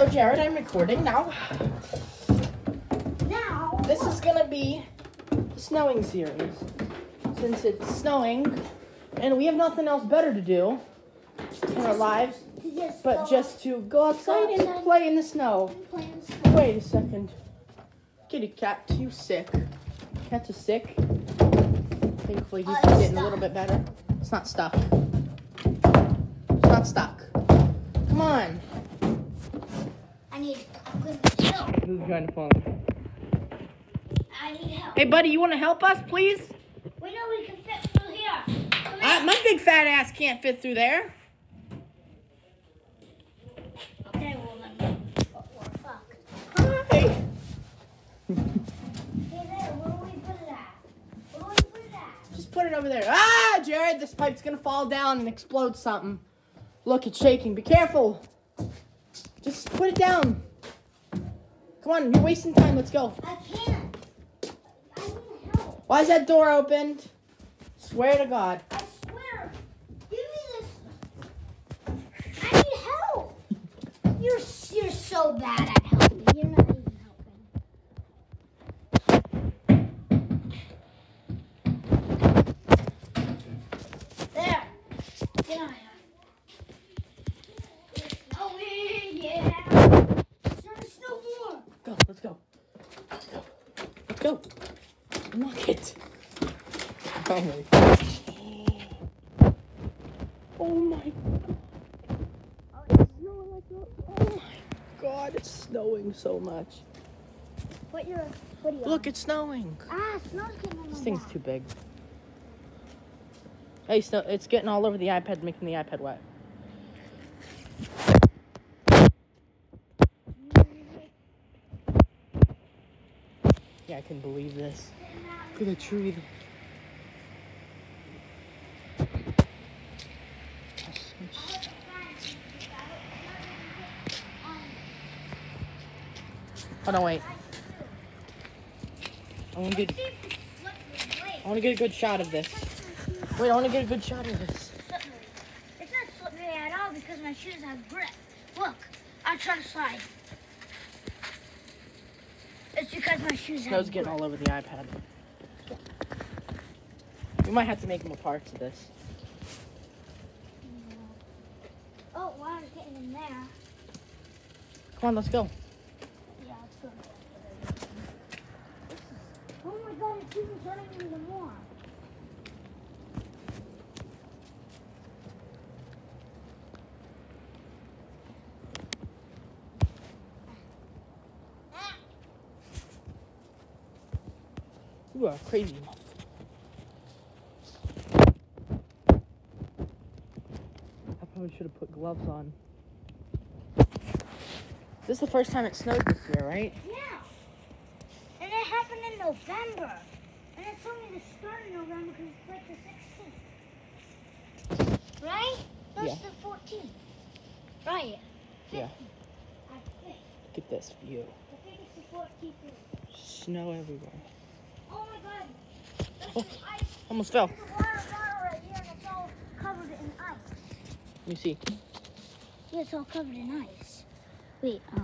So, Jared, I'm recording now. Now, This is gonna be the snowing series. Since it's snowing and we have nothing else better to do in our lives but just to go outside and play in the snow. Wait a second. Kitty cat, you sick. Cats are sick. Thankfully, he's getting a little bit better. It's not stuck. It's not stuck. I need good help. To fall? I need help. Hey, buddy, you want to help us, please? We know we can fit through here. My big fat ass can't fit through there. Okay, well then, we're fucked. Hi. Hey there, where do we put it at? Where do we put it at? Just put it over there. Ah, Jared, this pipe's gonna fall down and explode something. Look, it's shaking. Be careful. Just put it down. Come on, you're wasting time. Let's go. I can't. I need help. Why is that door opened? Swear to God. Let's go. Let's go. Let's go. Unlock it. Oh my god. Oh my god. Oh, it's snowing like a- Oh my god, it's snowing so much. Put your hoodie on. Look, it's snowing. Ah, snow's getting This thing's back. too big. Hey, snow, it's getting all over the iPad, making the iPad wet. Yeah, I can believe this. Look at the tree. Oh no, wait. I want to get. I want to get a good shot of this. Wait, I want to get a good shot of this. It's not slippery at all because my shoes have grip. Look, I'll try to slide. Because my shoes Snow's getting all over the iPad. We might have to make more parts of this. Oh, water's getting in there. Come on, let's go. Yeah, it's good. Oh my god, it's even turning even more. You uh, are crazy. I probably should have put gloves on. This is the first time it snowed this year, right? Yeah. And it happened in November. And it's only to start in November because it's like the 16th. Right? It's Yeah. the 14th. Right. Yeah. 15th. I. Look at this view. I think it's the 14th. Snow everywhere. Oh my god. Almost fell. Let me see. Yeah, it's all covered in ice. Wait, uh.